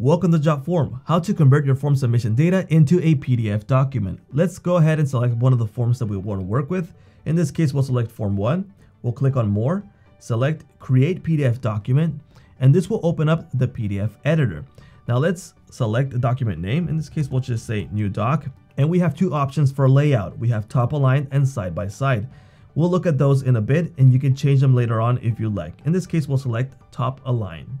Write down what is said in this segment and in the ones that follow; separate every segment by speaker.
Speaker 1: Welcome to JotForm, how to convert your form submission data into a PDF document. Let's go ahead and select one of the forms that we want to work with. In this case, we'll select form 1. We'll click on more, select create PDF document, and this will open up the PDF editor. Now let's select the document name. In this case, we'll just say new doc. And we have two options for layout. We have top align and side by side. We'll look at those in a bit and you can change them later on if you like. In this case, we'll select top align.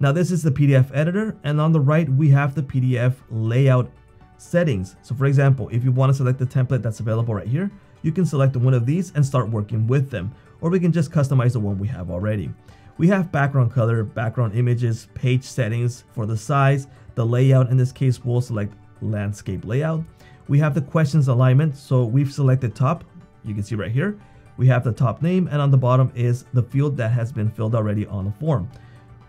Speaker 1: Now this is the PDF editor and on the right we have the PDF layout settings. So for example, if you want to select the template that's available right here, you can select one of these and start working with them. Or we can just customize the one we have already. We have background color, background images, page settings for the size, the layout. In this case, we'll select landscape layout. We have the questions alignment. So we've selected top. You can see right here. We have the top name and on the bottom is the field that has been filled already on the form.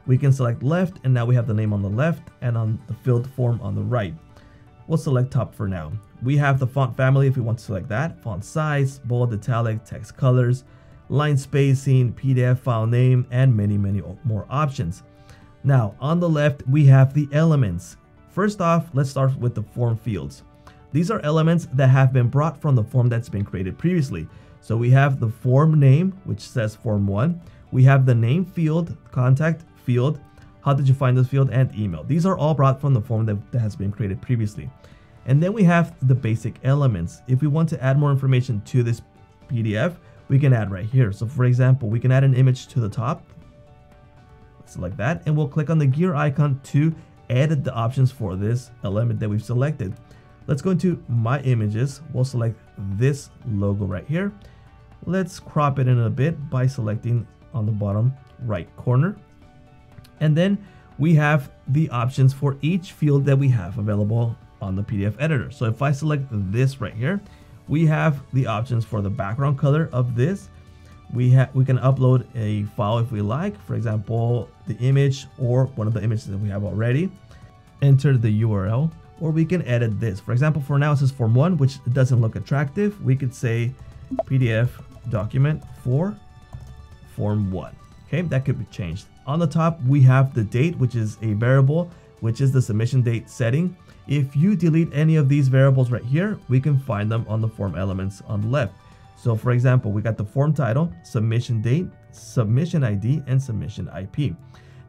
Speaker 1: We can select left and now we have the name on the left and on the filled form on the right. We'll select top for now. We have the font family if we want to select that, font size, bold, italic, text colors, line spacing, PDF file name, and many, many more options. Now, on the left, we have the elements. First off, let's start with the form fields. These are elements that have been brought from the form that's been created previously. So we have the form name, which says form 1. We have the name field, contact field, how did you find this field, and email. These are all brought from the form that, that has been created previously. And then we have the basic elements. If we want to add more information to this PDF, we can add right here. So for example, we can add an image to the top, select that, and we'll click on the gear icon to edit the options for this element that we've selected. Let's go into my images. We'll select this logo right here. Let's crop it in a bit by selecting on the bottom right corner. And then we have the options for each field that we have available on the PDF editor. So if I select this right here, we have the options for the background color of this. We have we can upload a file if we like, for example, the image or one of the images that we have already. Enter the URL, or we can edit this. For example, for now it says form one, which doesn't look attractive. We could say PDF document for form one. Okay, that could be changed. On the top, we have the date, which is a variable, which is the submission date setting. If you delete any of these variables right here, we can find them on the form elements on the left. So for example, we got the form title, submission date, submission ID, and submission IP.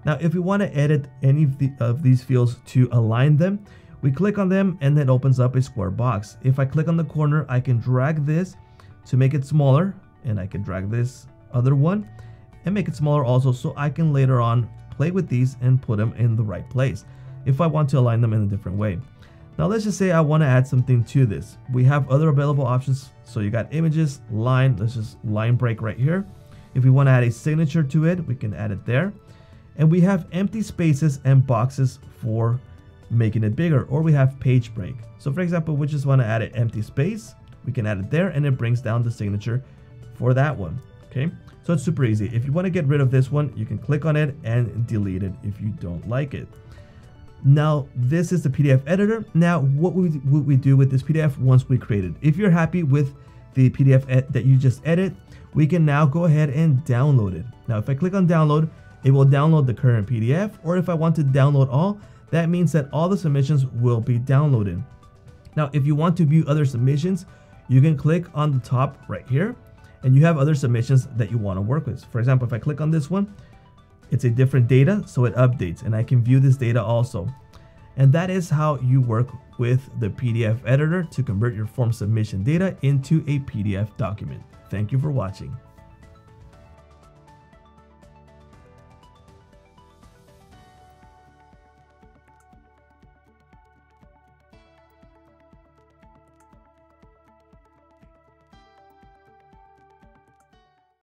Speaker 1: Now, if we want to edit any of, the, of these fields to align them, we click on them and then opens up a square box. If I click on the corner, I can drag this to make it smaller and I can drag this other one and make it smaller also so I can later on play with these and put them in the right place if I want to align them in a different way. Now let's just say I want to add something to this. We have other available options. So you got images, line, let's just line break right here. If we want to add a signature to it, we can add it there. And we have empty spaces and boxes for making it bigger, or we have page break. So for example, we just want to add an empty space, we can add it there and it brings down the signature for that one, okay? So it's super easy. If you want to get rid of this one, you can click on it and delete it if you don't like it. Now, this is the PDF editor. Now, what would we do with this PDF once we create it? If you're happy with the PDF that you just edit, we can now go ahead and download it. Now, if I click on download, it will download the current PDF, or if I want to download all, that means that all the submissions will be downloaded. Now, if you want to view other submissions, you can click on the top right here, and you have other submissions that you want to work with. For example, if I click on this one, it's a different data, so it updates and I can view this data also. And that is how you work with the PDF editor to convert your form submission data into a PDF document. Thank you for watching.